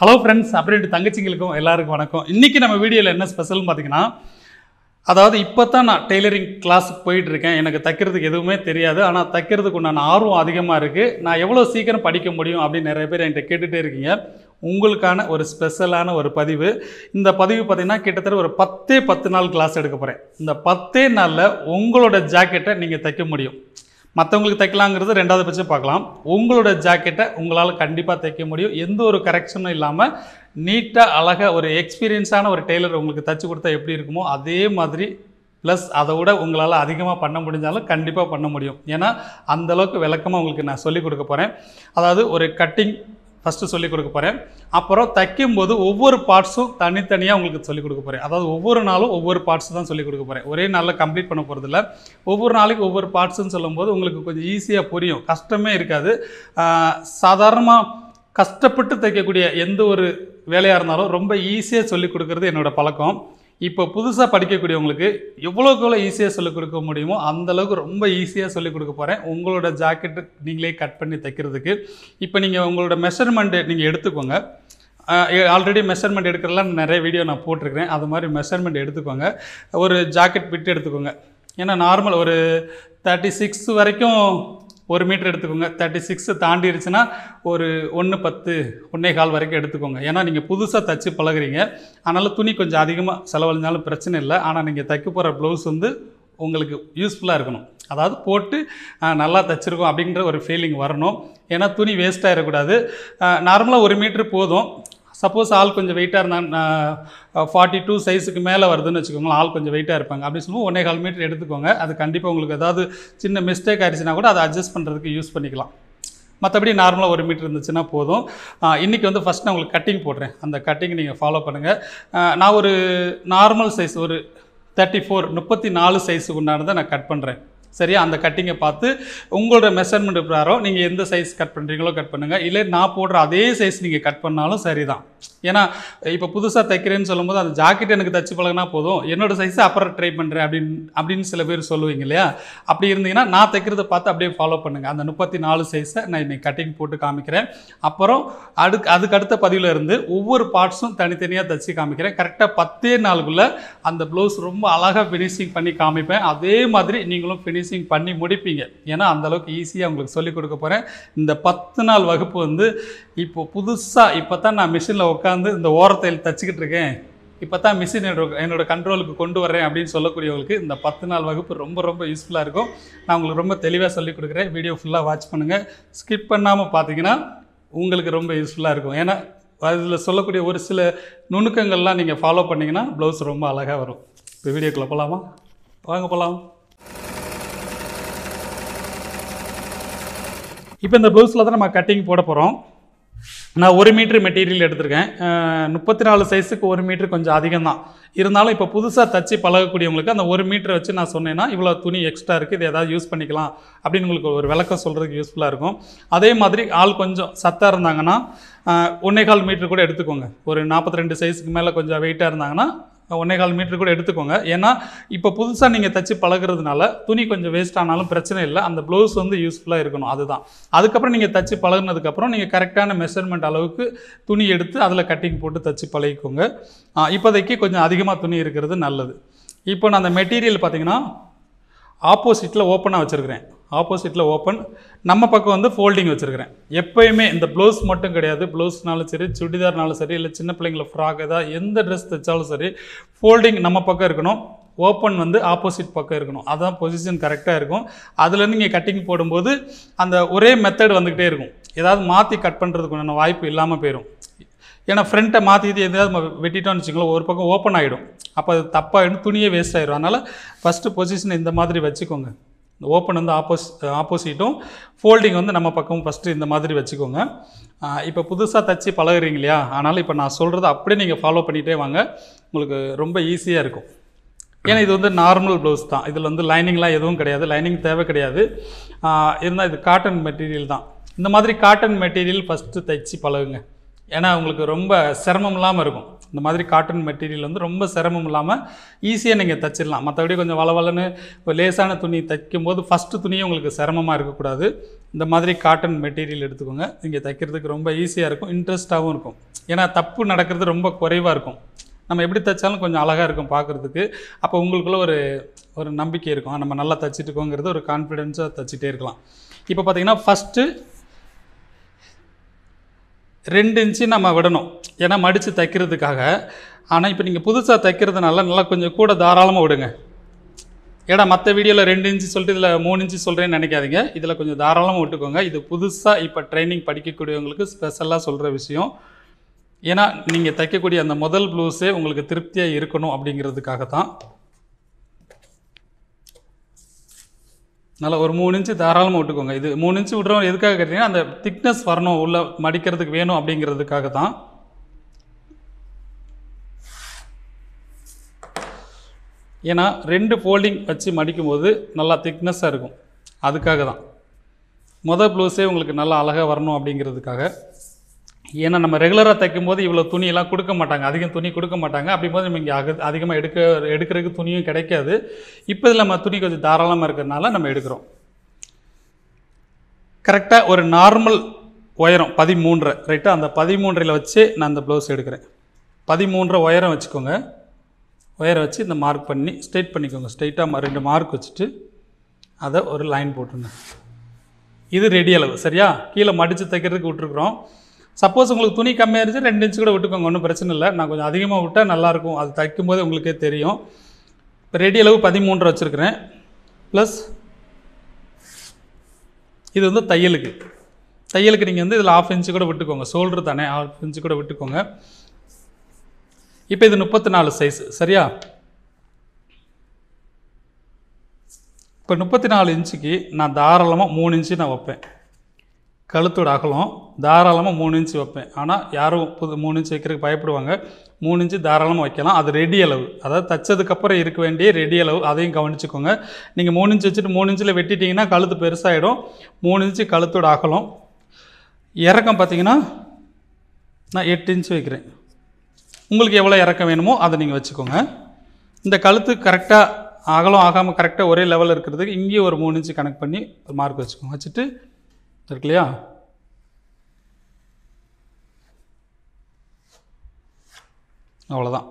Hello friends அப்படின்ட்டு தங்கச்சிங்களுக்கும் எல்லாருக்கும் வணக்கம். இன்றைக்கி நம்ம வீடியோவில் என்ன ஸ்பெஷல்னு பார்த்தீங்கன்னா அதாவது இப்போ தான் நான் டெய்லரிங் கிளாஸுக்கு போயிட்டுருக்கேன். எனக்கு தைக்கிறதுக்கு எதுவுமே தெரியாது. ஆனால் தைக்கிறதுக்கு உண்டான ஆர்வம் அதிகமாக இருக்குது நான் எவ்வளோ சீக்கிரம் படிக்க முடியும் அப்படின்னு நிறைய பேர் என்கிட்ட கேட்டுகிட்டே இருக்கீங்க. உங்களுக்கான ஒரு ஸ்பெஷலான ஒரு பதிவு. இந்த பதிவு பார்த்திங்கன்னா கிட்டத்தட்ட ஒரு பத்தே பத்து நாள் கிளாஸ் எடுக்க போகிறேன் இந்த பத்தே நாளில் உங்களோட ஜாக்கெட்டை நீங்கள் தைக்க முடியும். மற்றவங்களுக்கு தைக்கலாங்கிறது ரெண்டாவது பட்சம் பார்க்கலாம். உங்களோட ஜாக்கெட்டை உங்களால் கண்டிப்பாக தைக்க முடியும். எந்த ஒரு கரெக்ஷனும் இல்லாமல் நீட்டாக அழகாக ஒரு எக்ஸ்பீரியன்ஸான ஒரு டெய்லர் உங்களுக்கு தைச்சி கொடுத்தா எப்படி இருக்குமோ அதே மாதிரி ப்ளஸ் அதை விட உங்களால் அதிகமாக பண்ண முடிஞ்சாலும் கண்டிப்பாக பண்ண முடியும். ஏன்னா அந்தளவுக்கு விளக்கமாக உங்களுக்கு நான் சொல்லிக் கொடுக்க போகிறேன் அதாவது ஒரு கட்டிங் ஃபஸ்ட்டு சொல்லிக் கொடுக்க போகிறேன் அப்புறம் தைக்கும்போது ஒவ்வொரு பார்ட்ஸும் தனித்தனியாக உங்களுக்கு சொல்லிக் கொடுக்க போகிறேன் அதாவது ஒவ்வொரு நாளும் ஒவ்வொரு பார்ட்ஸ் தான் சொல்லிக் கொடுக்க போகிறேன் ஒரே நாளில் கம்ப்ளீட் பண்ண போகிறதில்ல ஒவ்வொரு நாளைக்கு ஒவ்வொரு பார்ட்ஸ்னு சொல்லும்போது உங்களுக்கு கொஞ்சம் ஈஸியாக புரியும். கஷ்டமே இருக்காது. சாதாரணமாக கஷ்டப்பட்டு தைக்கக்கூடிய எந்த ஒரு வேலையாக இருந்தாலும் ரொம்ப ஈஸியாக சொல்லிக் கொடுக்கறது என்னோடய பழக்கம். இப்போ புதுசாக படிக்கக்கூடியவங்களுக்கு எவ்வளோக்கு எவ்வளோ ஈஸியாக சொல்லிக் கொடுக்க முடியுமோ அந்த அளவுக்கு ரொம்ப ஈஸியாக சொல்லிக் கொடுக்க போகிறேன் உங்களோட ஜாக்கெட்டு நீங்களே கட் பண்ணி தைக்கிறதுக்கு. இப்போ நீங்கள் உங்களோட மெஷர்மெண்ட்டு நீங்கள் எடுத்துக்கோங்க. ஆல்ரெடி மெஷர்மெண்ட் எடுக்கிறதுலாம் நிறைய வீடியோ நான் போட்டிருக்கிறேன். அது மாதிரி மெஷர்மெண்ட் எடுத்துக்கோங்க. ஒரு ஜாக்கெட் பிட்டு எடுத்துக்கோங்க. ஏன்னா நார்மல் ஒரு தேர்ட்டி சிக்ஸ் வரைக்கும் ஒரு மீட்டர் எடுத்துக்கோங்க. தேர்ட்டி சிக்ஸ் தாண்டிடுச்சுன்னா ஒரு ஒன்று பத்து ஒன்றே கால் வரைக்கும் எடுத்துக்கோங்க. ஏன்னா நீங்கள் புதுசாக தைச்சு பழகுறீங்க. அதனால் துணி கொஞ்சம் அதிகமாக செலவழிஞ்சாலும் பிரச்சனை இல்லை. ஆனால் நீங்கள் தைக்க போகிற ப்ளவுஸ் வந்து உங்களுக்கு யூஸ்ஃபுல்லாக இருக்கணும். அதாவது போட்டு நல்லா தைச்சிருக்கோம் அப்படின்ற ஒரு ஃபீலிங் வரணும். ஏன்னா துணி வேஸ்ட் ஆகிடக்கூடாது நார்மலாக ஒரு மீட்ரு போதும். சப்போஸ் ஆள் கொஞ்சம் வெயிட்டாக இருந்தாங்க ஃபார்ட்டி டூ சைஸுக்கு மேலே வருதுன்னு வச்சுக்கோங்களேன் ஆள் கொஞ்சம் வெயிட்டாக இருப்பாங்க. அப்படின்னு சொல்லும்போது ஒன்றே கால் மீட்டர் எடுத்துக்கோங்க. அது கண்டிப்பாக உங்களுக்கு ஏதாவது சின்ன மிஸ்டேக் ஆயிடுச்சுன்னா கூட அதை அட்ஜஸ்ட் பண்ணுறதுக்கு யூஸ் பண்ணிக்கலாம். மற்றபடி நார்மலாக ஒரு மீட்டர் இருந்துச்சுன்னா போதும். இன்றைக்கி வந்து ஃபஸ்ட் நான் உங்களுக்கு கட்டிங் போடுறேன். அந்த கட்டிங் நீங்கள் ஃபாலோ பண்ணுங்கள் நான் ஒரு நார்மல் சைஸ் ஒரு தேர்ட்டி ஃபோர் முப்பத்தி நாலு சைஸுக்கு உண்டானதை நான் கட் பண்ணுறேன் சரியா? அந்த கட்டிங்கை பார்த்து உங்களோட மெஷர்மெண்ட் பிரகாரம் நீங்கள் எந்த சைஸ் கட் பண்ணுறீங்களோ கட் பண்ணுங்கள் இல்லை நான் போடுற அதே சைஸ் நீங்கள் கட் பண்ணாலும் சரிதான். ஏன்னா இப்போ புதுசாக தைக்கிறேன்னு சொல்லும்போது அந்த ஜாக்கெட் எனக்கு தச்சு பழகினா போதும். என்னோடய சைஸை அப்புறம் ட்ரை பண்ணுறேன் அப்படின்னு அப்படின்னு சில பேர் சொல்லுவீங்க இல்லையா? அப்படி இருந்தீங்கன்னா நான் தைக்கிறத பார்த்து அப்படியே ஃபாலோ பண்ணுங்கள் அந்த முப்பத்தி நாலு சைஸை நான் இன்னைக்கு கட்டிங் போட்டு காமிக்கிறேன். அப்புறம் அடுக்கு அதுக்கு அடுத்த பதிவில் இருந்து ஒவ்வொரு பார்ட்ஸும் தனித்தனியாக தச்சு காமிக்கிறேன். கரெக்டாக பத்தே நாளுக்குள்ளே அந்த ப்ளவுஸ் ரொம்ப அழகாக ஃபினிஷிங் பண்ணி காமிப்பேன். அதே மாதிரி நீங்களும் ஃபினிஷ் ஃபினிஷிங் பண்ணி முடிப்பீங்க. ஏன்னா அந்தளவுக்கு ஈஸியாக உங்களுக்கு சொல்லிக் கொடுக்க போகிறேன் இந்த பத்து நாள் வகுப்பு வந்து இப்போ புதுசாக இப்போ தான் நான் மிஷினில் உட்காந்து இந்த ஓரத்தையில் தச்சுக்கிட்டு இருக்கேன். இப்போ தான் மிஷின் என்னோட என்னோட கண்ட்ரோலுக்கு கொண்டு வரேன் அப்படின்னு சொல்லக்கூடியவங்களுக்கு இந்த பத்து நாள் வகுப்பு ரொம்ப ரொம்ப யூஸ்ஃபுல்லாக இருக்கும். நான் உங்களுக்கு ரொம்ப தெளிவாக சொல்லிக் கொடுக்குறேன். வீடியோ ஃபுல்லாக வாட்ச் பண்ணுங்கள் ஸ்கிப் பண்ணாமல் பார்த்தீங்கன்னா உங்களுக்கு ரொம்ப யூஸ்ஃபுல்லாக இருக்கும். ஏன்னா அதில் சொல்லக்கூடிய ஒரு சில நுணுக்கங்கள்லாம் நீங்கள் ஃபாலோ பண்ணிங்கன்னா ப்ளவுஸ் ரொம்ப அழகாக வரும். இப்போ வீடியோக்குள்ளே போகலாமா வாங்க போகலாம் இப்போ இந்த ப்ளவுஸில் தான் நம்ம கட்டிங் போட போகிறோம் நான் ஒரு மீட்ரு மெட்டீரியல் எடுத்திருக்கேன். முப்பத்தி நாலு சைஸுக்கு ஒரு மீட்ரு கொஞ்சம் அதிகம் தான் இருந்தாலும் இப்போ புதுசாக தச்சு பழகக்கூடியவங்களுக்கு அந்த ஒரு மீட்டரை வச்சு நான் சொன்னேன்னா இவ்வளோ துணி எக்ஸ்ட்ரா இருக்குது இது ஏதாவது யூஸ் பண்ணிக்கலாம் அப்படின்னு உங்களுக்கு ஒரு விளக்கம் சொல்கிறதுக்கு யூஸ்ஃபுல்லாக இருக்கும். அதே மாதிரி ஆள் கொஞ்சம் சத்தாக இருந்தாங்கன்னா ஒன்றே ஒன்னே கால் மீட்ரு கூட எடுத்துக்கோங்க. ஒரு நாற்பத்தி ரெண்டு சைஸுக்கு மேலே கொஞ்சம் வெயிட்டாக இருந்தாங்கன்னா ஒன்னே கால் மீட்டர் கூட எடுத்துக்கோங்க. ஏன்னா இப்போ புதுசாக நீங்கள் தச்சு பழகுறதுனால துணி கொஞ்சம் வேஸ்ட் ஆனாலும் பிரச்சனை இல்லை. அந்த ப்ளவுஸ் வந்து யூஸ்ஃபுல்லாக இருக்கணும். அதுதான். அதுக்கப்புறம் நீங்கள் தச்சு பழகுனதுக்கப்புறம் நீங்கள் கரெக்டான மெஷர்மெண்ட் அளவுக்கு துணி எடுத்து அதில் கட்டிங் போட்டு தச்சு பழகிக்கோங்க. இப்போதைக்கு கொஞ்சம் அதிகமாக துணி இருக்கிறது நல்லது. இப்போ நான் அந்த மெட்டீரியல் பார்த்தீங்கன்னா ஆப்போசிட்டில் ஓப்பனாக வச்சுருக்கிறேன். ஆப்போசிட்டில் ஓப்பன் நம்ம பக்கம் வந்து ஃபோல்டிங் வச்சுருக்கிறேன். எப்போயுமே இந்த ப்ளவுஸ் மட்டும் கிடையாது. ப்ளவுஸ்னாலும் சரி சுடிதார்னாலும் சரி இல்லை சின்ன பிள்ளைங்கள ஃப்ராக் ஏதாவது எந்த ட்ரெஸ் தைச்சாலும் சரி ஃபோல்டிங் நம்ம பக்கம் இருக்கணும். ஓப்பன் வந்து ஆப்போசிட் பக்கம் இருக்கணும். அதுதான் பொசிஷன் கரெக்டாக இருக்கும். அதுலேருந்து நீங்கள் கட்டிங் போடும்போது அந்த ஒரே மெத்தட் வந்துக்கிட்டே இருக்கும். ஏதாவது மாற்றி கட் பண்ணுறதுக்கு வாய்ப்பு இல்லாமல் போயிடும் ஏன்னா ஃப்ரண்ட்டை மாற்றிட்டு எதாவது நம்ம வெட்டிட்டோம்னு வச்சுக்கோங்களேன் ஒரு பக்கம் ஓப்பன் ஆகிடும் அப்போ அது தப்பாகிடும் துணியே வேஸ்ட் ஆகிடும் அதனால் ஃபஸ்ட்டு பொசிஷன் இந்த மாதிரி வச்சுக்கோங்க. இந்த ஓப்பன் வந்து ஆப்போஸ் ஆப்போசிட்டும் ஃபோல்டிங் வந்து நம்ம பக்கம் ஃபஸ்ட்டு இந்த மாதிரி வச்சுக்கோங்க. இப்போ புதுசாக தச்சு பழகுறீங்க இல்லையா? அதனால் இப்போ நான் சொல்கிறத அப்படியே நீங்கள் ஃபாலோ பண்ணிகிட்டே வாங்க. உங்களுக்கு ரொம்ப ஈஸியாக இருக்கும். ஏன்னா இது வந்து நார்மல் ப்ளவுஸ் தான். இதில் வந்து லைனிங்லாம் எதுவும் கிடையாது. லைனிங் தேவை கிடையாது. இருந்தால் இது காட்டன் மெட்டீரியல் தான். இந்த மாதிரி காட்டன் மெட்டீரியல் ஃபஸ்ட்டு தைச்சி பழகுங்க. ஏன்னா உங்களுக்கு ரொம்ப சிரமம் இல்லாமல் இருக்கும். இந்த மாதிரி காட்டன் மெட்டீரியல் வந்து ரொம்ப சிரமம் இல்லாமல் ஈஸியாக நீங்கள் தைச்சிடலாம். மற்றபடி கொஞ்சம் வளவலன்னு இப்போ லேசான துணி தைக்கும்போது ஃபஸ்ட்டு துணியும் உங்களுக்கு சிரமமாக இருக்கக்கூடாது. இந்த மாதிரி காட்டன் மெட்டீரியல் எடுத்துக்கோங்க. இங்கே தைக்கிறதுக்கு ரொம்ப ஈஸியாக இருக்கும். இன்ட்ரெஸ்ட்டாகவும் இருக்கும். ஏன்னா தப்பு நடக்கிறது ரொம்ப குறைவாக இருக்கும். நம்ம எப்படி தைச்சாலும் கொஞ்சம் அழகாக இருக்கும் பார்க்குறதுக்கு அப்போ உங்களுக்குள்ள ஒரு ஒரு நம்பிக்கை இருக்கும். நம்ம நல்லா தைச்சிட்டுக்கோங்கிறது ஒரு கான்ஃபிடென்ஸாக தைச்சிட்டே இருக்கலாம். இப்போ பார்த்தீங்கன்னா ஃபஸ்ட்டு ரெண்டு இன்ச்சு நம்ம விடணும். ஏன்னா மடித்து தைக்கிறதுக்காக. ஆனால் இப்போ நீங்கள் புதுசாக தைக்கிறதுனால நல்லா கொஞ்சம் கூட தாராளமாக விடுங்க. ஏன்னா மற்ற வீடியோவில் ரெண்டு இன்ச்சு சொல்லிட்டு இதில் மூணு இன்ச்சு சொல்கிறேன்னு நினைக்காதீங்க. இதில் கொஞ்சம் தாராளமாக விட்டுக்கோங்க. இது புதுசாக இப்போ ட்ரைனிங் படிக்கக்கூடியவங்களுக்கு ஸ்பெஷலாக சொல்கிற விஷயம். ஏன்னா நீங்கள் தைக்கக்கூடிய அந்த முதல் ப்ளவுஸே உங்களுக்கு திருப்தியாக இருக்கணும் அப்படிங்கிறதுக்காக தான் நல்லா ஒரு மூணு இன்ச்சு தாராளமாக விட்டுக்கோங்க. இது மூணு இன்ச்சு விட்றவங்க எதுக்காக கேட்டிங்கன்னா அந்த திக்னஸ் வரணும் உள்ளே மடிக்கிறதுக்கு வேணும் அப்படிங்கிறதுக்காக தான் ஏன்னா ரெண்டு ஃபோல்டிங் வச்சு மடிக்கும்போது நல்லா திக்னஸ்ஸாக இருக்கும். அதுக்காக தான் மொதல் ப்ளவுஸே உங்களுக்கு நல்லா அழகாக வரணும் அப்படிங்கிறதுக்காக. ஏன்னா நம்ம ரெகுலராக தைக்கும் போது இவ்வளோ துணியெல்லாம் கொடுக்க மாட்டாங்க. அதிகம் துணி கொடுக்க மாட்டாங்க. அப்படிங்கும்போது நம்ம இங்கே அக அதிகமாக எடுக்க எடுக்கிறதுக்கு துணியும் கிடைக்காது. இப்போ இதில் நம்ம துணி கொஞ்சம் தாராளமாக இருக்கிறதுனால நம்ம எடுக்கிறோம். கரெக்டாக ஒரு நார்மல் உயரம் பதிமூன்றரை ரைட்டாக அந்த பதிமூன்றையில் வச்சு நான் அந்த ப்ளவுஸ் எடுக்கிறேன். பதிமூன்றரை உயரம் வச்சுக்கோங்க. உயரம் வச்சு இந்த மார்க் பண்ணி ஸ்ட்ரெயிட் பண்ணிக்கோங்க. ஸ்ட்ரெயிட்டாக ரெண்டு மார்க் வச்சுட்டு அதை ஒரு லைன் போட்டுருங்க. இது ரெடி அளவு. சரியா? கீழே மடித்து தைக்கிறதுக்கு விட்டுருக்குறோம். சப்போஸ் உங்களுக்கு துணி கம்மியாக இருந்துச்சு ரெண்டு இன்ச்சு கூட விட்டுக்கோங்க ஒன்றும் பிரச்சனை இல்லை. நான் கொஞ்சம் அதிகமாக விட்டால் நல்லாயிருக்கும் அது தைக்கும்போது உங்களுக்கே தெரியும். இப்போ ரெடி அளவு பதிமூன்று வச்சுருக்கிறேன். ப்ளஸ் இது வந்து தையலுக்கு. தையலுக்கு நீங்கள் வந்து இதில் ஆஃப் இன்ச்சு கூட விட்டுக்கோங்க. ஷோல்டர் தானே ஆஃப் இன்ச்சு கூட விட்டுக்கோங்க. இப்போ இது முப்பத்தி நாலு சைஸ் சரியா? இப்போ முப்பத்தி நாலு இன்ச்சுக்கு நான் தாராளமாக மூணு இன்ச்சு நான் வைப்பேன். கழுத்தோட அகலம் தாராளமாக மூணு இன்ச்சு வைப்பேன். ஆனால் யாரும் புது மூணு இன்ச்சு வைக்கிறதுக்கு பயப்படுவாங்க. மூணு இன்ச்சு தாராளமாக வைக்கலாம். அது ரெடி அளவு. அதாவது தச்சதுக்கப்புறம் இருக்க வேண்டிய ரெடி அளவு. அதையும் கவனிச்சுக்கோங்க. நீங்கள் மூணு இன்ச்சு வச்சுட்டு மூணு இன்ச்சில் வெட்டிட்டிங்கன்னா கழுத்து பெருசாகிடும் மூணு இன்ச்சு கழுத்தோட அகலம். இறக்கம் பார்த்தீங்கன்னா நான் எட்டு இன்ச்சு வைக்கிறேன். உங்களுக்கு எவ்வளோ இறக்கம் வேணுமோ அதை நீங்கள் வச்சுக்கோங்க. இந்த கழுத்து கரெக்டாக அகலம் ஆகாமல் கரெக்டாக ஒரே லெவலில் இருக்கிறதுக்கு இங்கேயும் ஒரு மூணு இன்ச்சு கனெக்ட் பண்ணி ஒரு மார்க் வச்சுக்கோங்க. வச்சுட்டு இருக்கு இல்லையா? அவ்வளோதான்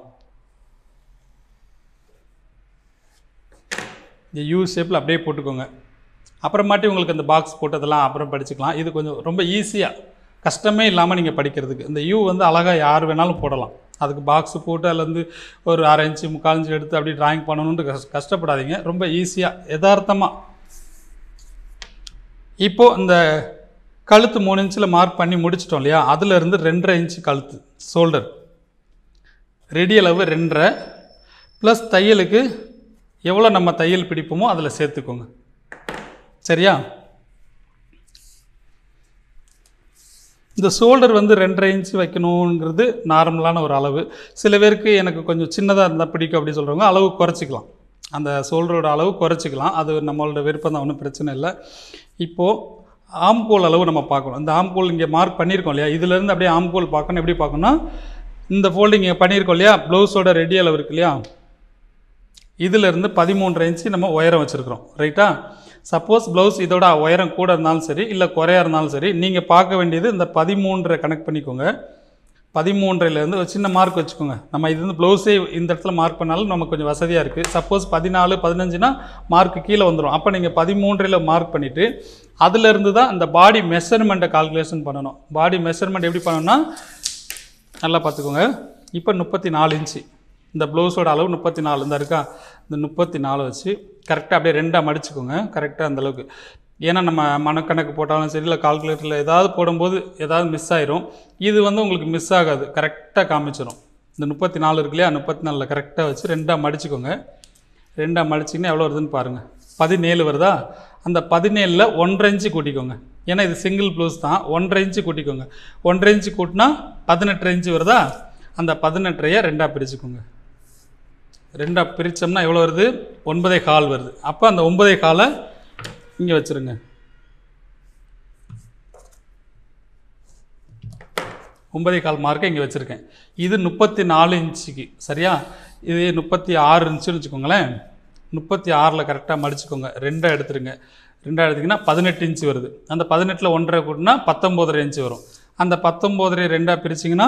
இந்த யூ ஷேப்பில் அப்படியே போட்டுக்கோங்க. அப்புறமாட்டி உங்களுக்கு அந்த பாக்ஸ் போட்டதெல்லாம் அப்புறம் படிச்சுக்கலாம். இது கொஞ்சம் ரொம்ப ஈஸியாக கஷ்டமே இல்லாமல் நீங்கள் படிக்கிறதுக்கு. இந்த யூ வந்து அழகாக யார் வேணாலும் போடலாம். அதுக்கு பாக்ஸ் போட்டு அதுலேருந்து ஒரு அரை இன்ச்சு முக்கால் இன்ச்சு எடுத்து அப்படி டிராயிங் பண்ணணுன்ட்டு கஷ் கஷ்டப்படாதீங்க. ரொம்ப ஈஸியாக யதார்த்தமாக இப்போது இந்த கழுத்து மூணு இன்ச்சில் மார்க் பண்ணி முடிச்சிட்டோம் இல்லையா? அதுலேருந்து ரெண்டரை இன்ச்சு கழுத்து ஷோல்டர் ரெடி அளவு ரெண்டரை. ப்ளஸ் தையலுக்கு எவ்வளோ நம்ம தையல் பிடிப்போமோ அதில் சேர்த்துக்கோங்க. சரியா? இந்த ஷோல்டர் வந்து ரெண்டரை இன்ச்சு வைக்கணுங்கிறது நார்மலான ஒரு அளவு. சில பேருக்கு எனக்கு கொஞ்சம் சின்னதாக இருந்தால் பிடிக்கும் அப்படின்னு சொல்கிறவங்க அளவு குறைச்சிக்கலாம். அந்த சோல்டரோட அளவு குறைச்சிக்கலாம். அது நம்மளோட விருப்பம் தான் ஒன்றும் பிரச்சனை இல்லை. இப்போது ஆம்கோல் அளவு நம்ம பார்க்கணும். இந்த ஆம்கோல் இங்கே மார்க் பண்ணியிருக்கோம் இல்லையா? இதுலேருந்து அப்படியே ஆம்கோல் பார்க்கணும். எப்படி பார்க்கணும்னா இந்த ஃபோல்டிங் பண்ணியிருக்கோம் இல்லையா? ப்ளவுஸோட ரெடி அளவு இருக்கு இல்லையா? இதிலிருந்து பதிமூன்று இன்ச்சு நம்ம உயரம் வச்சுருக்குறோம். ரைட்டா சப்போஸ் ப்ளவுஸ் இதோட உயரம் கூட இருந்தாலும் சரி இல்லை குறையா இருந்தாலும் சரி நீங்கள் பார்க்க வேண்டியது இந்த பதிமூன்றை கனெக்ட் பண்ணிக்கோங்க. பதிமூன்றையிலேருந்து ஒரு சின்ன மார்க் வச்சுக்கோங்க. நம்ம இது வந்து ப்ளவுஸே இந்த இடத்துல மார்க் பண்ணாலும் நமக்கு கொஞ்சம் வசதியாக இருக்குது சப்போஸ் பதினாலு பதினஞ்சுனா மார்க் கீழே வந்துடும் அப்போ நீங்கள் பதிமூன்றில் மார்க் பண்ணிவிட்டு அதிலிருந்து தான் இந்த பாடி மெஷர்மெண்ட்டை கால்குலேஷன் பண்ணணும். பாடி மெஷர்மெண்ட் எப்படி பண்ணணும்னா நல்லா பார்த்துக்கோங்க. இப்போ முப்பத்தி நாலு இன்ச்சு இந்த ப்ளவுஸோட அளவு முப்பத்தி நாலு இருந்தால் இருக்கா? இந்த முப்பத்தி நாலு வச்சு கரெக்டாக அப்படியே ரெண்டாக மடிச்சுக்கோங்க. கரெக்டாக அந்த அளவுக்கு. ஏன்னா நம்ம மனக்கணக்கு போட்டாலும் சரி இல்லை கால்குலேட்டரில் ஏதாவது போடும்போது ஏதாவது மிஸ் ஆயிரும். இது வந்து உங்களுக்கு மிஸ் ஆகாது. கரெக்டாக காமிச்சிடும் இந்த முப்பத்தி நாலு இருக்கு இல்லையா? முப்பத்தி நாலில் கரெக்டாக வச்சு ரெண்டாக மடிச்சுக்கோங்க. ரெண்டாக மடிச்சிங்கன்னா எவ்வளோ வருதுன்னு பாருங்கள் பதினேழு வருதா? அந்த பதினேழில் ஒன்றரை இன்ச்சு கூட்டிக்கோங்க. ஏன்னா இது சிங்கிள் ப்ளவுஸ் தான். ஒன்றரை இன்ச்சு கூட்டிக்கோங்க. ஒன்றரை இன்ச்சு கூட்டினா பதினெட்டு இன்ச்சு வருதா? அந்த பதினெட்டரையை ரெண்டாக பிரிச்சுக்கோங்க. ரெண்டாக பிரித்தோம்னா எவ்வளோ வருது? ஒன்பதே கால் வருது. அப்போ அந்த ஒன்பதே காலை இங்கே வச்சுருங்க. ஒன்பதே கால் மார்க்கை இங்கே வச்சுருக்கேன். இது முப்பத்தி நாலு இன்ச்சுக்கு சரியா? இது முப்பத்தி ஆறு இன்ச்சுன்னு வச்சுக்கோங்களேன். முப்பத்தி ஆறில் கரெக்டாக மடிச்சுக்கோங்க. ரெண்டாக எடுத்துருங்க. ரெண்டாக எடுத்திங்கன்னா பதினெட்டு இன்ச்சு வருது. அந்த பதினெட்டில் ஒன்றரை கூட்டினா பத்தொம்போதரை இன்ச்சு வரும். அந்த பத்தொம்போதரை ரெண்டாக பிரிச்சிங்கன்னா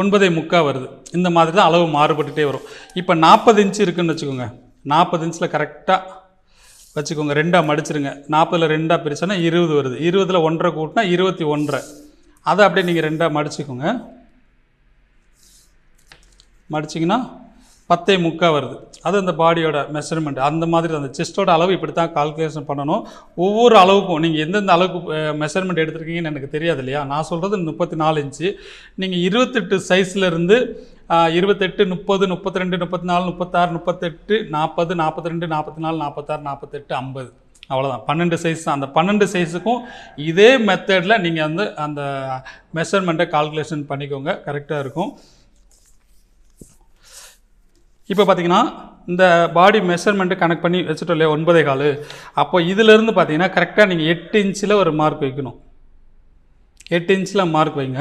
ஒன்பதே முக்கா வருது. இந்த மாதிரி தான் அளவு மாறுபட்டுகிட்டே வரும். இப்போ நாற்பது இன்ச்சு இருக்குதுன்னு வச்சுக்கோங்க. நாற்பது இன்ச்சில் கரெக்டாக வச்சுக்கோங்க ரெண்டாக மடிச்சிருங்க. நாற்பதில் ரெண்டாக பிரிச்சோன்னா இருபது வருது. இருபதில் ஒன்றரை கூட்டினா இருபத்தி ஒன்றரை. அதை அப்படியே நீங்கள் ரெண்டாக மடிச்சுக்கோங்க. மடிச்சிங்கன்னா பத்தே முக்கா வருது. அது அந்த பாடியோட மெஷர்மெண்ட் அந்த மாதிரி அந்த செஸ்ட்டோட அளவு இப்படி தான் கால்குலேஷன் பண்ணணும். ஒவ்வொரு அளவுக்கும் நீங்கள் எந்தெந்த அளவுக்கு மெஷர்மெண்ட் எடுத்துருக்கீங்கன்னு எனக்கு தெரியாது இல்லையா? நான் சொல்கிறது முப்பத்தி நாலு இன்ச்சு. நீங்கள் இருபத்தெட்டு சைஸ்லேருந்து இருந்து இருபத்தெட்டு முப்பது முப்பத்தி ரெண்டு முப்பத்தி நாலு முப்பத்தாறு முப்பத்தெட்டு நாற்பது நாற்பத்தி ரெண்டு நாற்பத்தி நாலு நாற்பத்தாறு நாற்பத்தெட்டு ஐம்பது. அவ்வளோதான் பன்னெண்டு சைஸ் தான் அந்த பன்னெண்டு சைஸுக்கும் இதே மெத்தடில் நீங்கள் வந்து அந்த மெஷர்மெண்ட்டை கால்குலேஷன் பண்ணிக்கோங்க. கரெக்டாக இருக்கும். இப்போ பார்த்தீங்கன்னா இந்த பாடி மெஷர்மெண்ட்டு கனெக்ட் பண்ணி வச்சுட்டோம் இல்லையா? ஒன்பதே கால். அப்போ இதிலேருந்து பார்த்தீங்கன்னா கரெக்டாக நீங்கள் எட்டு இன்ச்சில் ஒரு மார்க் வைக்கணும். எட்டு இன்ச்சில் மார்க் வைங்க.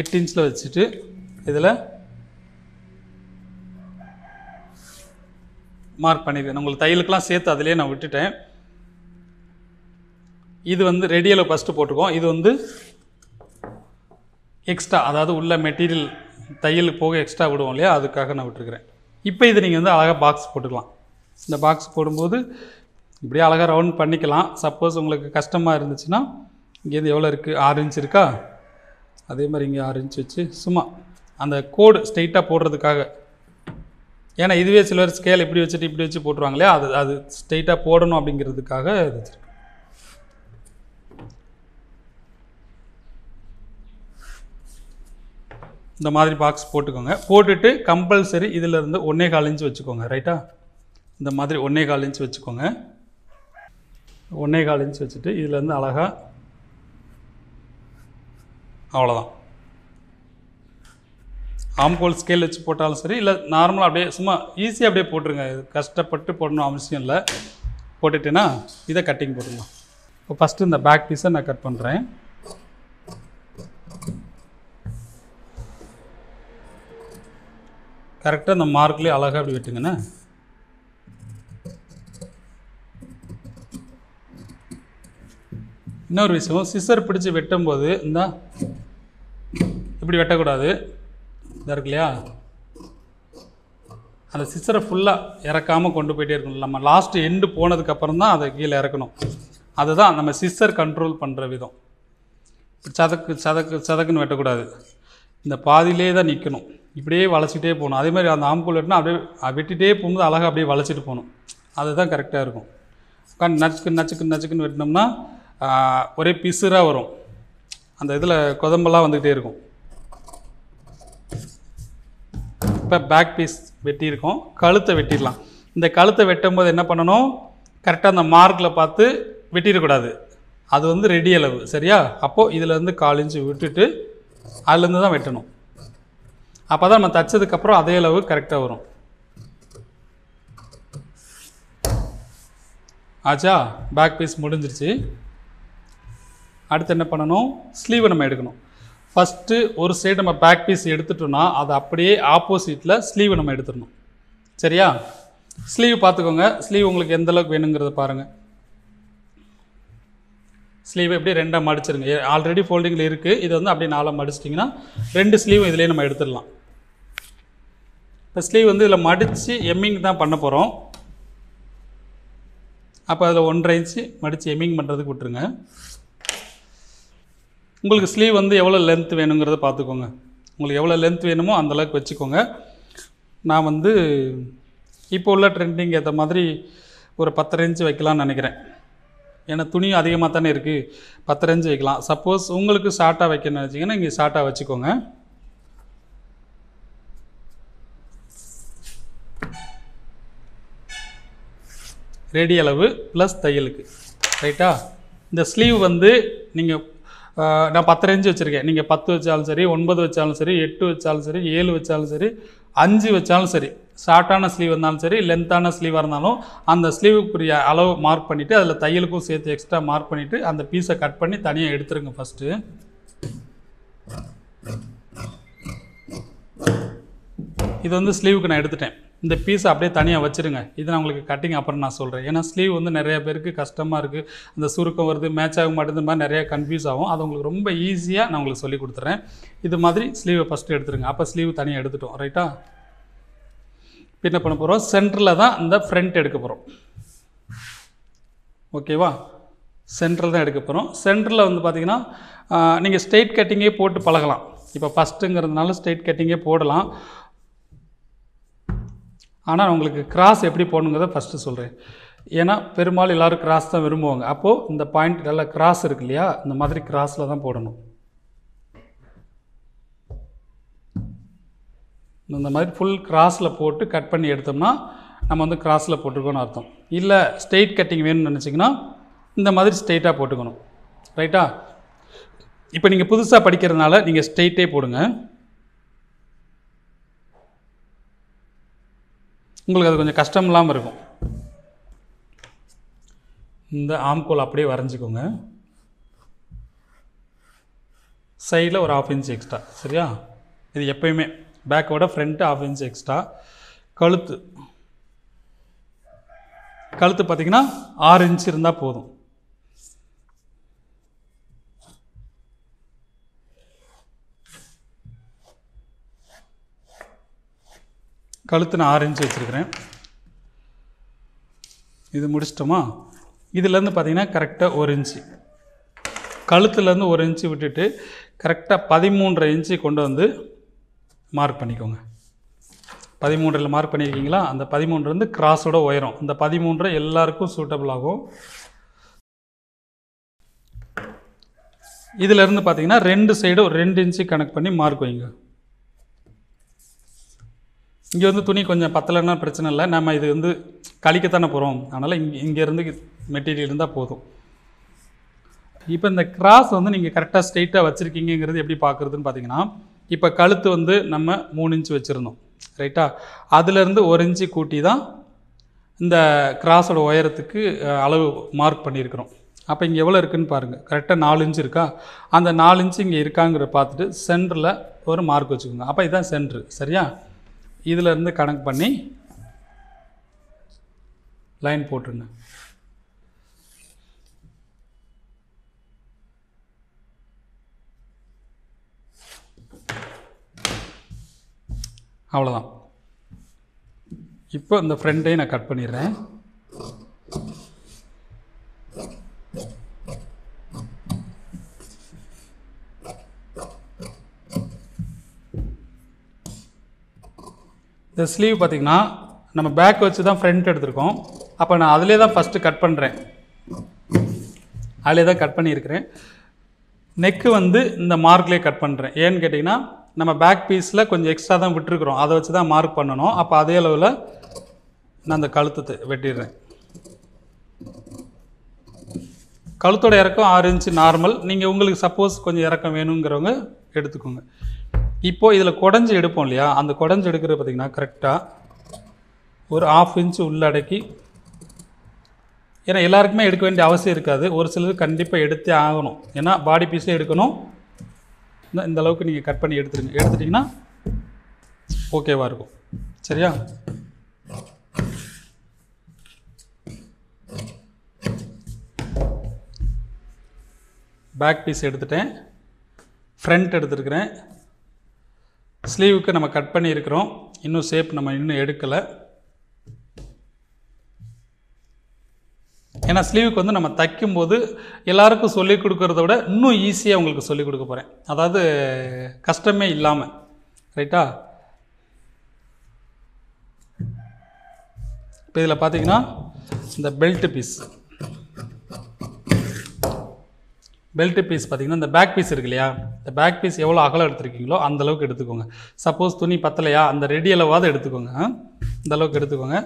எட்டு இன்ச்சில் வச்சுட்டு இதில் மார்க் பண்ணியிருக்கேன் உங்களுக்கு தையலுக்கெல்லாம் சேர்த்து அதிலே நான் விட்டுட்டேன். இது வந்து ரெடியில் ஃபஸ்ட்டு போட்டுக்கோம் இது வந்து எக்ஸ்ட்ரா அதாவது உள்ள மெட்டீரியல் தையலுக்கு போக எக்ஸ்ட்ரா விடுவோம் இல்லையா? அதுக்காக நான் விட்டுருக்குறேன். இப்போ இது நீங்கள் வந்து அழகாக பாக்ஸ் போட்டுக்கலாம். இந்த பாக்ஸ் போடும்போது இப்படியே அழகாக ரவுண்ட் பண்ணிக்கலாம். சப்போஸ் உங்களுக்கு கஷ்டமாக இருந்துச்சுன்னா இங்கேருந்து எவ்வளோ இருக்குது ஆறு இன்ச் இருக்கா? அதே மாதிரி இங்கே ஆறு இன்ச் வச்சு சும்மா அந்த கோடு ஸ்ட்ரைட்டாக போடுறதுக்காக. ஏன்னா இதுவே சிலர் ஸ்கேல் இப்படி வச்சுட்டு இப்படி வச்சு போட்டுருவாங்களே அது அது ஸ்ட்ரைட்டாக போடணும் அப்படிங்கிறதுக்காக இது. இந்த மாதிரி பாக்ஸ் போட்டுக்கோங்க. போட்டுட்டு கம்பல்சரி இதிலிருந்து ஒன்றே கால் இன்ச்சு வச்சுக்கோங்க. ரைட்டா இந்த மாதிரி ஒன்றே கால் இன்ச்சு வச்சுக்கோங்க. ஒன்றே கால் இன்ச் வச்சுட்டு இதுலேருந்து அழகாக அவ்வளோதான் ஆம்கோல் ஸ்கேல் வச்சு போட்டாலும் சரி இல்லை நார்மலாக அப்படியே சும்மா ஈஸியாக அப்படியே போட்டுருங்க. இது கஷ்டப்பட்டு போடணும் அவசியம் இல்லை. போட்டுட்டேன்னா இதை கட்டிங் போட்டுக்கலாம். இப்போ ஃபஸ்ட்டு இந்த பேக் பீஸை நான் கட் பண்ணுறேன் கரெக்டாக இந்த மார்க்லேயே அழகாக அப்படி வெட்டுங்கண்ணே. இன்னொரு விஷயம் சிசர் பிடிச்சி வெட்டும்போது இந்த இப்படி வெட்டக்கூடாது. இதாக இருக்கு இல்லையா? அந்த சிசரை ஃபுல்லாக இறக்காமல் கொண்டு போயிட்டே இருக்கணும். நம்ம லாஸ்ட் எண்டு போனதுக்கப்புறம் தான் அதை கீழே இறக்கணும். அதுதான் நம்ம சிஸ்டர் கண்ட்ரோல் பண்ணுற விதம். சதக்கு சதக்கு சதக்குன்னு வெட்டக்கூடாது. இந்த பாதியிலே தான் நிற்கணும் இப்படியே வளைச்சிட்டே போகணும். அதே மாதிரி அந்த ஆம்புல் வெட்டினா அப்படியே வெட்டிட்டே போகும்போது அழகாக அப்படியே வளைச்சிட்டு போகணும். அதுதான் கரெக்டாக இருக்கும். உட்காந்து நச்சுக்கு நச்சுக்கு நச்சுக்குன்னு வெட்டினோம்னா ஒரே பிசுராக வரும். அந்த இதில் கொதம்பெல்லாம் வந்துக்கிட்டே இருக்கும். இப்போ பேக் பீஸ் வெட்டியிருக்கோம். கழுத்தை வெட்டிடலாம். இந்த கழுத்தை வெட்டும் போது என்ன பண்ணணும்? கரெக்டாக அந்த மார்க்கில் பார்த்து வெட்டிடக்கூடாது. அது வந்து ரெடி அளவு சரியா? அப்போது இதிலேருந்து கால் இன்ச்சு விட்டுட்டு அதுலேருந்து தான் வெட்டணும். அப்போ தான் நம்ம தைச்சதுக்கப்புறம் அதே அளவு கரெக்டாக வரும். ஆச்சா? பேக் பீஸ் முடிஞ்சிருச்சு. அடுத்து என்ன பண்ணணும்? ஸ்லீவை நம்ம எடுக்கணும். ஃபஸ்ட்டு ஒரு சைடு நம்ம பேக் பீஸ் எடுத்துட்டோம்னா அதை அப்படியே ஆப்போசிட்டில் ஸ்லீவை நம்ம எடுத்துடணும். சரியா? ஸ்லீவ் பார்த்துக்கோங்க. ஸ்லீவ் உங்களுக்கு எந்த அளவுக்கு வேணுங்கிறத பாருங்கள் ஸ்லீவ் எப்படி ரெண்டாக மடிச்சிருங்க. ஆல்ரெடி ஃபோல்டிங்கில் இருக்குது இது வந்து அப்படியே நாலாக மடிச்சிட்டிங்கன்னா ரெண்டு ஸ்லீவும் இதிலே நம்ம எடுத்துடலாம். இப்போ ஸ்லீவ் வந்து இதில் மடித்து எம்மிங் தான் பண்ண போகிறோம் அப்போ அதில் ஒன்றரை இன்ச்சு மடித்து எம்மிங் பண்ணுறதுக்கு விட்டுருங்க. உங்களுக்கு ஸ்லீவ் வந்து எவ்வளோ லென்த் வேணுங்கிறத பார்த்துக்கோங்க. உங்களுக்கு எவ்வளோ லென்த் வேணுமோ அந்தளவுக்கு வச்சுக்கோங்க. நான் வந்து இப்போ உள்ள ட்ரெண்டிங் ஏற்ற மாதிரி ஒரு பத்தரை இன்ச்சு வைக்கலாம்னு நினைக்கிறேன். ஏன்னா துணியும் அதிகமாக தானே இருக்குது பத்தரை இன்ச்சு வைக்கலாம். சப்போஸ் உங்களுக்கு ஷார்ட்டாக வைக்கணும்னு நினச்சிங்கன்னா இங்கே ஷார்ட்டாக வச்சுக்கோங்க. ரெடி அளவு ப்ளஸ் தையலுக்கு. ரைட்டா இந்த ஸ்லீவ் வந்து நீங்கள் நான் பத்து ரேஞ்சு வச்சுருக்கேன். நீங்கள் பத்து வச்சாலும் சரி ஒன்பது வச்சாலும் சரி எட்டு வச்சாலும் சரி ஏழு வச்சாலும் சரி அஞ்சு வச்சாலும் சரி. ஷார்ட்டான ஸ்லீவ் இருந்தாலும் சரி லென்த்தான ஸ்லீவாக இருந்தாலும் அந்த ஸ்லீவுக்குரிய அளவு மார்க் பண்ணிவிட்டு அதில் தையலுக்கும் சேர்த்து எக்ஸ்ட்ரா மார்க் பண்ணிவிட்டு அந்த பீஸை கட் பண்ணி தனியாக எடுத்துருங்க ஃபஸ்ட்டு இது வந்து ஸ்லீவுக்கு நான் எடுத்துட்டேன். இந்த பீஸை அப்படியே தனியாக வச்சுருங்க. இது நான் உங்களுக்கு கட்டிங் அப்புறம் நான் சொல்கிறேன் ஏன்னா ஸ்லீவ் வந்து நிறைய பேருக்கு கஷ்டமாக இருக்குது அந்த சுருக்கம் வருது மேட்ச் ஆக மாட்டேங்குது இந்த மாதிரி நிறையா கன்ஃபியூஸ் ஆகும். அது உங்களுக்கு ரொம்ப ஈஸியாக நான் உங்களுக்கு சொல்லி கொடுத்துறேன். இது மாதிரி ஸ்லீவை ஃபஸ்ட்டு எடுத்துருங்க. அப்போ ஸ்லீவ் தனியாக எடுத்துட்டோம். ரைட்டா பின்ன என்ன பண்ண போகிறோம் சென்டரில் தான் இந்த ஃப்ரண்ட் எடுக்க போகிறோம் ஓகேவா சென்டரில் தான் எடுக்க போகிறோம் சென்டரில் வந்து பார்த்திங்கன்னா நீங்கள் ஸ்ட்ரெயிட் கட்டிங்கே போட்டு பழகலாம். இப்போ ஃபஸ்ட்டுங்கிறதுனால ஸ்ட்ரெயிட் கட்டிங்கே போடலாம். ஆனால் உங்களுக்கு கிராஸ் எப்படி போடணுங்கிறத ஃபஸ்ட்டு சொல்கிறேன் ஏன்னா பெரும்பாலும் எல்லோரும் கிராஸ் தான் விரும்புவாங்க. அப்போது இந்த பாயிண்ட் நல்லா கிராஸ் இருக்கு இல்லையா? இந்த மாதிரி கிராஸில் தான் போடணும். இந்த மாதிரி ஃபுல் கிராஸில் போட்டு கட் பண்ணி எடுத்தோம்னா நம்ம வந்து கிராஸில் போட்டிருக்கோன்னு அர்த்தம். இல்லை ஸ்ட்ரெயிட் கட்டிங் வேணும்னு நினச்சிங்கன்னா இந்த மாதிரி ஸ்ட்ரெயிட்டாக போட்டுக்கணும். ரைட்டா இப்போ நீங்கள் புதுசாக படிக்கிறதுனால நீங்கள் ஸ்ட்ரெயிட்டே போடுங்க. உங்களுக்கு அது கொஞ்சம் கஷ்டம் இல்லாமல் இருக்கும். இந்த ஆம்கோல் அப்படியே வரைஞ்சிக்கோங்க. சைடில் ஒரு ஆஃப் இன்ச் எக்ஸ்ட்ரா சரியா? இது எப்பயுமே பேக்கோட ஃப்ரண்ட்டு ஆஃப் இன்ச் எக்ஸ்ட்ரா கழுத்து கழுத்து பார்த்தீங்கன்னா ஆறு இன்ச் இருந்தால் போதும். கழுத்து நான் ஆறு வச்சுருக்கிறேன். இது முடிச்சிட்டோமா? இதுலேருந்து பார்த்தீங்கன்னா கரெக்டாக ஒரு இன்ச்சு கழுத்துலேருந்து ஒரு இன்ச்சு விட்டுட்டு கரெக்டாக பதிமூன்றரை இன்ச்சு கொண்டு வந்து மார்க் பண்ணிக்கோங்க. பதிமூன்றில் மார்க் பண்ணியிருக்கீங்களா அந்த பதிமூன்று வந்து கிராஸோட உயரம். இந்த பதிமூன்று எல்லாருக்கும் சூட்டபிள் ஆகும். இதிலேருந்து பார்த்தீங்கன்னா ரெண்டு சைடும் ரெண்டு இன்ச்சு கனெக்ட் பண்ணி மார்க் வைங்க. இங்கே வந்து துணி கொஞ்சம் பத்தலைன்னா பிரச்சனை இல்லை. நம்ம இது வந்து கழிக்கத்தானே போகிறோம் அதனால் இங்கே இங்கேருந்து மெட்டீரியல் இருந்தால் போதும். இப்போ இந்த கிராஸ் வந்து நீங்கள் கரெக்டாக ஸ்ட்ரெயிட்டாக வச்சுருக்கீங்கிறது எப்படி பார்க்குறதுன்னு பார்த்தீங்கன்னா இப்போ கழுத்து வந்து நம்ம மூணு இன்ச்சு வச்சுருந்தோம். ரைட்டா அதுலேருந்து ஒரு இன்ச்சு கூட்டி தான் இந்த கிராஸோட உயரத்துக்கு அளவு மார்க் பண்ணியிருக்கிறோம். அப்போ இங்கே எவ்வளோ இருக்குதுன்னு பாருங்கள் கரெக்டாக நாலு இன்ச்சு இருக்கா? அந்த நாலு இன்ச்சு இங்கே இருக்காங்கிற பார்த்துட்டு சென்டரில் ஒரு மார்க் வச்சுக்கோங்க. அப்போ இதுதான் சென்ட்ரு சரியா? இதிலேருந்து கணக்கு பண்ணி லைன் போட்டுருங்க. அவ்வளோதான் இப்போ இந்த ஃப்ரெண்டையும் நான் கட் பண்ணிடுறேன். இந்த ஸ்லீவ் பார்த்திங்கன்னா நம்ம பேக் வச்சு தான் ஃப்ரண்ட் எடுத்திருக்கோம். அப்போ நான் அதிலே தான் ஃபஸ்ட்டு கட் பண்ணுறேன் அதிலே தான் கட் பண்ணியிருக்கிறேன். நெக்கு வந்து இந்த மார்க்லேயே கட் பண்ணுறேன் ஏன்னு கேட்டிங்கன்னா நம்ம பேக் பீஸில் கொஞ்சம் எக்ஸ்ட்ரா தான் விட்டுருக்குறோம். அதை வச்சு தான் மார்க் பண்ணணும். அப்போ அதே அளவில் நான் அந்த கழுத்தத்தை வெட்டிடுறேன். கழுத்தோட இறக்கம் ஆறு இன்ச்சு நார்மல் நீங்கள் உங்களுக்கு சப்போஸ் கொஞ்சம் இறக்கம் வேணுங்கிறவங்க எடுத்துக்கோங்க. இப்போது இதில் குடஞ்சி எடுப்போம் இல்லையா? அந்த குடஞ்சி எடுக்கிறது பார்த்திங்கன்னா கரெக்டாக ஒரு ஆஃப் இன்ச் உள்ளடக்கி ஏன்னா எல்லாருக்குமே எடுக்க வேண்டிய அவசியம் இருக்காது. ஒரு சிலர் கண்டிப்பாக எடுத்தே ஆகணும். ஏன்னா பாடி பீஸே எடுக்கணும். இந்த- இந்த அளவுக்கு நீங்கள் கட் பண்ணி எடுத்துருங்க எடுத்துட்டிங்கன்னா ஓகேவாக இருக்கும். சரியா? பேக் பீஸ் எடுத்துட்டேன். ஃப்ரண்ட் எடுத்துருக்கிறேன். ஸ்லீவுக்கு நம்ம கட் பண்ணியிருக்கிறோம். இன்னும் ஷேப் நம்ம இன்னும் எடுக்கலை. ஏன்னா ஸ்லீவுக்கு வந்து நம்ம தைக்கும்போது எல்லாருக்கும் சொல்லிக் கொடுக்குறத விட இன்னும் ஈஸியாக உங்களுக்கு சொல்லிக் கொடுக்க போகிறேன் அதாவது கஷ்டமே இல்லாமல் ரைட்டா இப்போ இதில் பார்த்தீங்கன்னா இந்த பெல்ட் பீஸ் பெல்ட் பீஸ் பார்த்தீங்கன்னா இந்த பேக் பீஸ் இருக்கு இல்லையா? இந்த பேக் பீஸ் எவ்வளோ அகலம் எடுத்துருக்கீங்களோ அந்த அளவுக்கு எடுத்துக்கோங்க. சப்போஸ் துணி பத்தலையா? அந்த ரெடி அளவாவது எடுத்துக்கோங்க. இந்த அளவுக்கு எடுத்துக்கோங்க.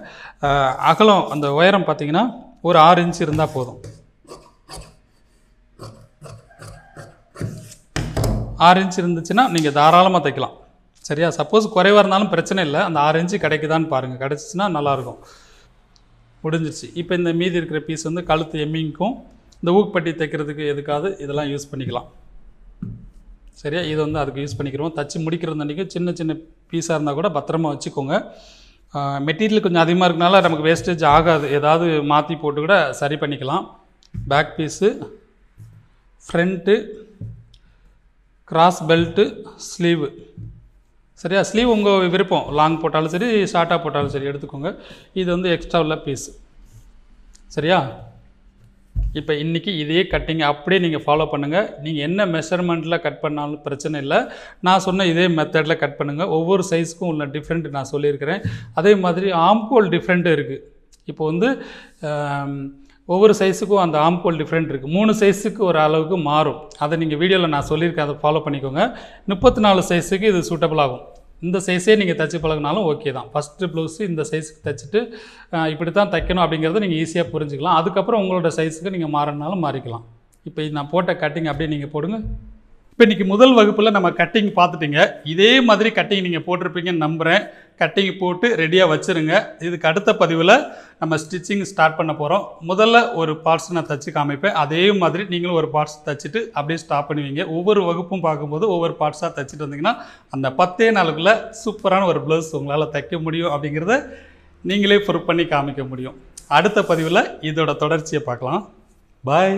அகலம் அந்த உயரம் பார்த்தீங்கன்னா ஒரு ஆறு இன்ச் இருந்தால் போதும். ஆறு இன்ச் இருந்துச்சுன்னா நீங்கள் தாராளமாக தைக்கலாம். சரியா? சப்போஸ் குறைவாக இருந்தாலும் பிரச்சனை இல்லை. அந்த ஆறு இன்ச்சு கிடைக்குதான்னு பாருங்கள் கிடச்சிச்சின்னா நல்லாயிருக்கும் முடிஞ்சிருச்சு. இப்போ இந்த மீதி இருக்கிற பீஸ் வந்து கழுத்து எம்மிங்க்கும் இந்த ஊக்குப்பட்டி தைக்கிறதுக்கு எதுக்காவது இதெல்லாம் யூஸ் பண்ணிக்கலாம். சரியா? இது வந்து அதுக்கு யூஸ் பண்ணிக்கிறோம் தச்சு முடிக்கிறது அன்றைக்கி சின்ன சின்ன பீஸாக இருந்தால் கூட பத்திரமா வச்சுக்கோங்க. மெட்டீரியல் கொஞ்சம் அதிகமாக இருக்கனால நமக்கு வேஸ்டேஜ் ஆகாது. ஏதாவது மாற்றி போட்டு கூட சரி பண்ணிக்கலாம். Back piece front cross belt sleeve சரியா? ஸ்லீவ் உங்கள் விருப்பம். லாங் போட்டாலும் சரி ஷார்ட்டாக போட்டாலும் சரி எடுத்துக்கோங்க. இது வந்து எக்ஸ்ட்ரா உள்ள பீஸ் சரியா? இப்போ இன்றைக்கி இதே கட்டிங் அப்படியே நீங்கள் ஃபாலோ பண்ணுங்கள் நீங்கள் என்ன மெஷர்மெண்ட்டில் கட் பண்ணாலும் பிரச்சனை இல்லை. நான் சொன்ன இதே மெத்தடில் கட் பண்ணுங்கள் ஒவ்வொரு சைஸ்க்கும் உள்ள டிஃப்ரெண்ட் நான் சொல்லியிருக்கிறேன். அதே மாதிரி ஆம்கோல் டிஃப்ரெண்ட்டு இருக்குது இப்போ வந்து ஒவ்வொரு சைஸுக்கும் அந்த ஆம்கோல் டிஃப்ரெண்ட் இருக்குது மூணு சைஸுக்கு ஒரு அளவுக்கு மாறும். அதை நீங்கள் வீடியோவில் நான் சொல்லியிருக்கேன். அதை ஃபாலோ பண்ணிக்கோங்க. முப்பத்தி நாலு சைஸுக்கு இது சூட்டபிள் ஆகும். இந்த சைஸே நீங்கள் தைச்சி பழகினாலும் ஓகே தான். ஃபஸ்ட்டு ப்ளவுஸு இந்த சைஸுக்கு தைச்சிட்டு இப்படி தான் தைக்கணும் அப்படிங்கிறத நீங்கள் ஈஸியாக புரிஞ்சுக்கலாம். அதுக்கப்புறம் உங்களோட சைஸுக்கு நீங்கள் மாறினாலும் மாறிக்கலாம். இப்போ நான் போட்ட கட்டிங் அப்படியே நீங்கள் போடுங்க. இப்போ இன்றைக்கி முதல் வகுப்பில் நம்ம கட்டிங் பார்த்துட்டிங்க. இதே மாதிரி கட்டிங் நீங்கள் போட்டிருப்பீங்கன்னு நம்புகிறேன் கட்டிங் போட்டு ரெடியாக வச்சுருங்க. இதுக்கு அடுத்த பதிவில் நம்ம ஸ்டிச்சிங் ஸ்டார்ட் பண்ண போகிறோம் முதல்ல ஒரு பார்ட்ஸ் நான் தச்சு காமிப்பேன். அதே மாதிரி நீங்களும் ஒரு பார்ட்ஸ் தச்சுட்டு அப்படியே ஸ்டாப் பண்ணுவீங்க. ஒவ்வொரு வகுப்பும் பார்க்கும்போது ஒவ்வொரு பார்ட்ஸாக தச்சுட்டு வந்தீங்கன்னா அந்த பத்தே நாளுக்குள்ளே சூப்பரான ஒரு ப்ளவுஸ் உங்களால் தைக்க முடியும் அப்படிங்கிறத நீங்களே ப்ரூவ் பண்ணி காமிக்க முடியும். அடுத்த பதிவில் இதோட தொடர்ச்சியை பார்க்கலாம். பாய்